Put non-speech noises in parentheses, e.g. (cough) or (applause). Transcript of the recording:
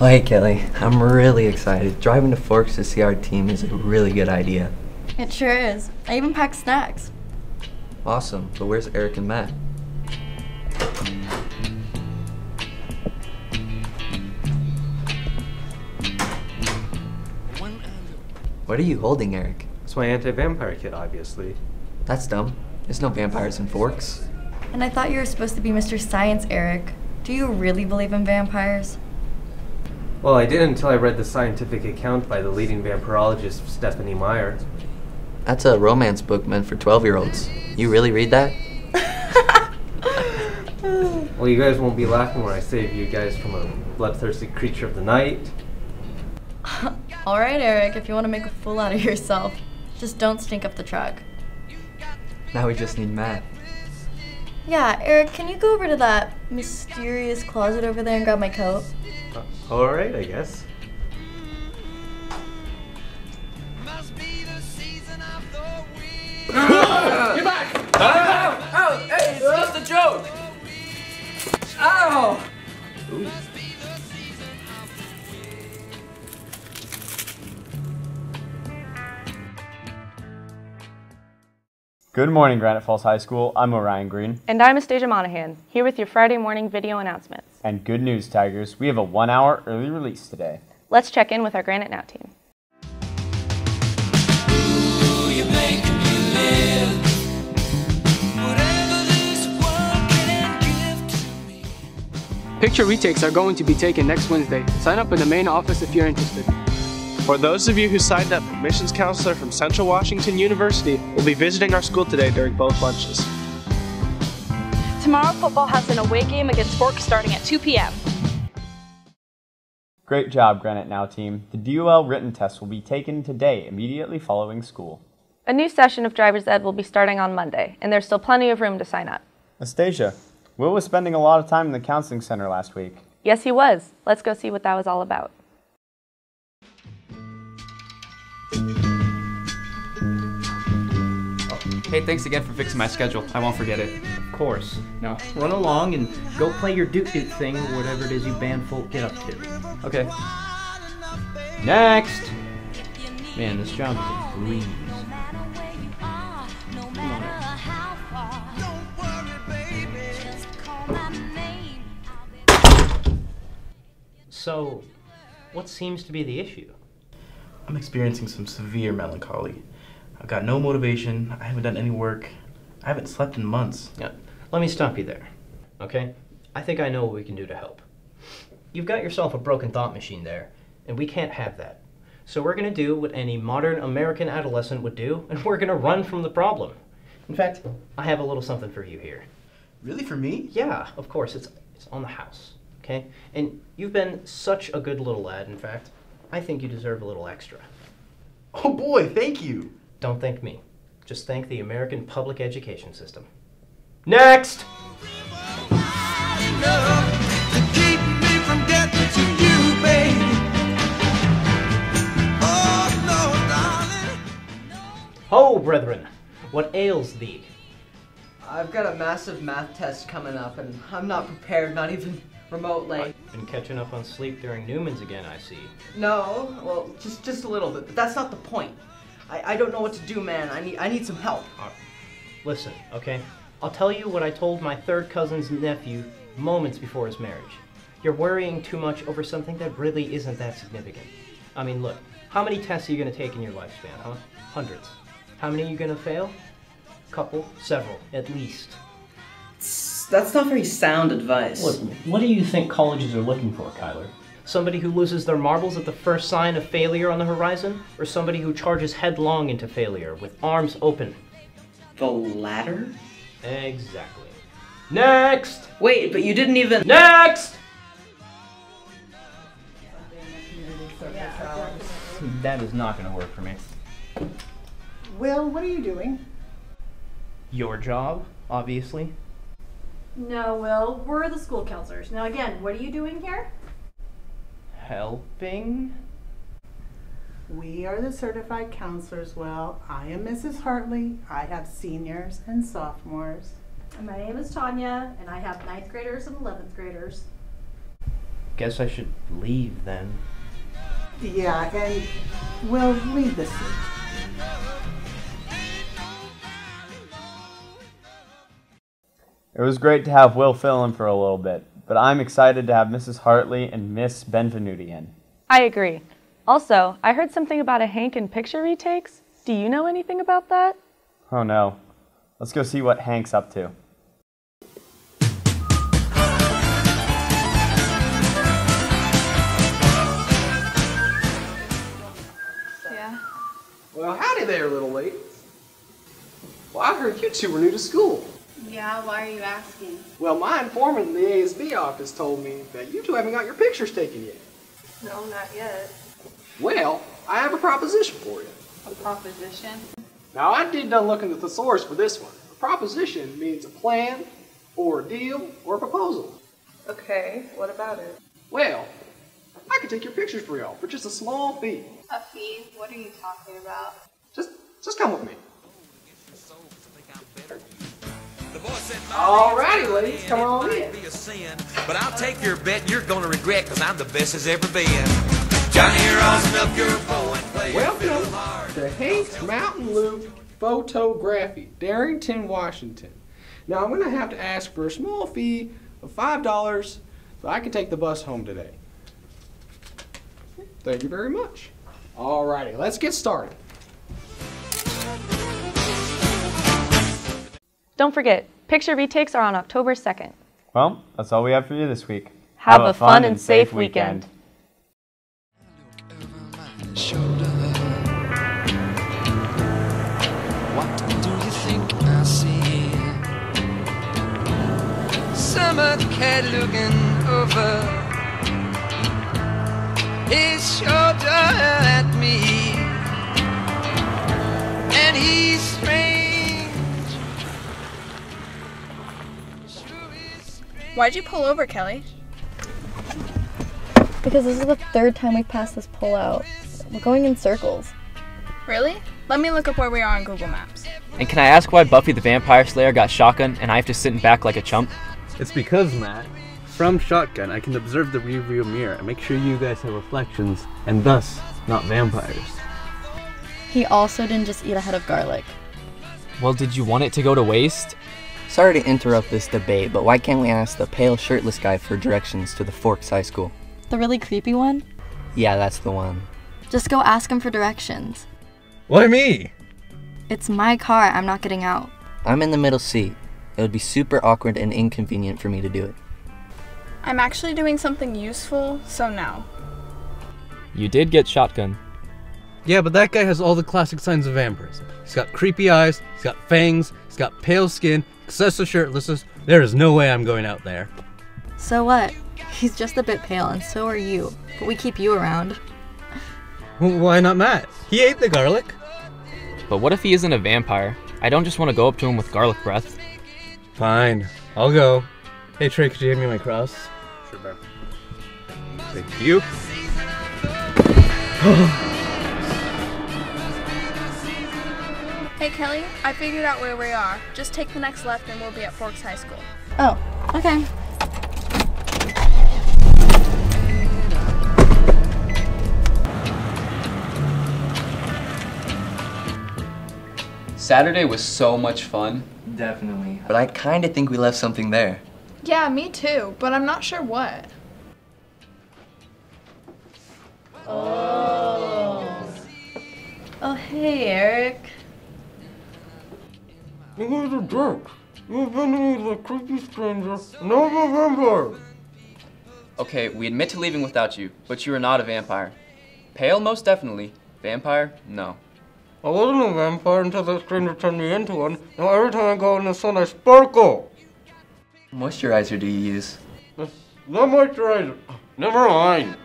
Oh, hey, Kelly. I'm really excited. Driving to Forks to see our team is a really good idea. It sure is. I even packed snacks. Awesome. But where's Eric and Matt? What are you holding, Eric? It's my anti-vampire kit, obviously. That's dumb. There's no vampires in Forks. And I thought you were supposed to be Mr. Science, Eric. Do you really believe in vampires? Well, I did until I read the scientific account by the leading vampirologist, Stephanie Meyer. That's a romance book meant for 12 year olds. You really read that? (laughs) Well, you guys won't be laughing when I save you guys from a bloodthirsty creature of the night. (laughs) All right, Eric, if you want to make a fool out of yourself, just don't stink up the truck. Now we just need Matt. Yeah, Eric, can you go over to that mysterious closet over there and grab my coat? Uh, Alright, I guess. Get (laughs) back! Ow! Ow! Hey, Good morning, Granite Falls High School. I'm Orion Green. And I'm Astasia Monahan, here with your Friday morning video announcements. And good news, Tigers, we have a one hour early release today. Let's check in with our Granite Now team. Picture retakes are going to be taken next Wednesday. Sign up in the main office if you're interested. For those of you who signed up, admissions counselor from Central Washington University will be visiting our school today during both lunches. Tomorrow, football has an away game against Forks starting at 2 p.m. Great job, Granite Now team. The DOL written test will be taken today, immediately following school. A new session of Driver's Ed will be starting on Monday, and there's still plenty of room to sign up. Astasia, Will was spending a lot of time in the counseling center last week. Yes, he was. Let's go see what that was all about. Hey, thanks again for fixing my schedule. I won't forget it. Of course. Now, run along and go play your Duke Duke thing or whatever it is you band folk get up to. Okay. Next! Man, this job is a breeze. So, what seems to be the issue? I'm experiencing some severe melancholy. I've got no motivation. I haven't done any work. I haven't slept in months. Yeah, let me stop you there. Okay? I think I know what we can do to help. You've got yourself a broken thought machine there, and we can't have that. So we're going to do what any modern American adolescent would do, and we're going to run from the problem. In fact, I have a little something for you here. Really, for me? Yeah, of course. It's it's on the house. Okay? And you've been such a good little lad, in fact. I think you deserve a little extra. Oh boy, thank you. Don't thank me. Just thank the American public education system. Next! Ho, brethren! What ails thee? I've got a massive math test coming up, and I'm not prepared, not even remotely. Been catching up on sleep during Newman's again, I see. No, well, just just a little bit, but that's not the point. I, I don't know what to do, man. I need I need some help. Uh, listen, okay? I'll tell you what I told my third cousin's nephew moments before his marriage. You're worrying too much over something that really isn't that significant. I mean, look, how many tests are you going to take in your lifespan, huh? Hundreds. How many are you going to fail? Couple, several, at least. That's not very sound advice. Look, what do you think colleges are looking for, Kyler? Somebody who loses their marbles at the first sign of failure on the horizon? Or somebody who charges headlong into failure with arms open? The latter? Exactly. Next! Wait, but you didn't even. Next! That is not going to work for me. Will, what are you doing? Your job, obviously. No, Will. We're the school counselors. Now, again, what are you doing here? Helping? We are the certified counselors, Well, I am Mrs. Hartley. I have seniors and sophomores. And my name is Tanya, and I have ninth graders and 11th graders. guess I should leave then. Yeah, and we'll leave the seat. It was great to have Will fill in for a little bit, but I'm excited to have Mrs. Hartley and Miss Benvenuti in. I agree. Also, I heard something about a Hank and picture retakes. Do you know anything about that? Oh no. Let's go see what Hank's up to. Yeah. Well, howdy there, little ladies. Well, I heard you two were new to school. Yeah, why are you asking? Well, my informant in the ASB office told me that you two haven't got your pictures taken yet. No, not yet. Well, I have a proposition for you. A proposition? Now, I did done look into the thesaurus for this one. A proposition means a plan, or a deal, or a proposal. Okay, what about it? Well, I could take your pictures for y'all for just a small fee. A fee? What are you talking about? Just, just come with me. Alrighty, ladies, come on in. But I'll take your bet you're gonna regret, cause I'm the best as ever been. Johnny Rosin your bow and play Welcome to Hank's Mountain Loop Photography, Darrington, Washington. Now, I'm going to have to ask for a small fee of $5 so I can take the bus home today. Thank you very much. Alrighty, let's get started. Don't forget, picture retakes are on October 2nd. Well, that's all we have for you this week. Have a fun and safe weekend. What do you think I see? Summer cat looking over his shoulder at me, Why'd you pull over, Kelly? Because this is the third time we've passed this pullout. We're going in circles. Really? Let me look up where we are on Google Maps. And can I ask why Buffy the Vampire Slayer got shotgun and I have to sit in back like a chump? It's because, Matt, from shotgun, I can observe the rearview mirror and make sure you guys have reflections, and thus, not vampires. He also didn't just eat a head of garlic. Well, did you want it to go to waste? Sorry to interrupt this debate, but why can't we ask the pale shirtless guy for directions to the Forks High School? The really creepy one? Yeah, that's the one. Just go ask him for directions. Why me? It's my car, I'm not getting out. I'm in the middle seat. It would be super awkward and inconvenient for me to do it. I'm actually doing something useful, so no. You did get shotgun. Yeah, but that guy has all the classic signs of vampirism. He's got creepy eyes, he's got fangs, he's got pale skin, excessive shirtlessness. There is no way I'm going out there. So what? He's just a bit pale, and so are you. But we keep you around. Well, why not Matt? He ate the garlic. But what if he isn't a vampire? I don't just want to go up to him with garlic breath. Fine, I'll go. Hey Trey, could you hand me my cross? Sure, man. Thank you. (gasps) (laughs) Kelly, I figured out where we are. Just take the next left and we'll be at Forks High School. Oh, okay. Saturday was so much fun. Definitely. But I kinda think we left something there. Yeah, me too, but I'm not sure what. Oh. Oh, hey, Eric. You guys are jerks. You've been to me like creepy stranger. No vampire. Okay, we admit to leaving without you, but you are not a vampire. Pale, most definitely. Vampire, no. I wasn't a vampire until that stranger turned me into one. Now every time I go in the sun, I sparkle. Moisturizer do you use? The moisturizer. Never mind.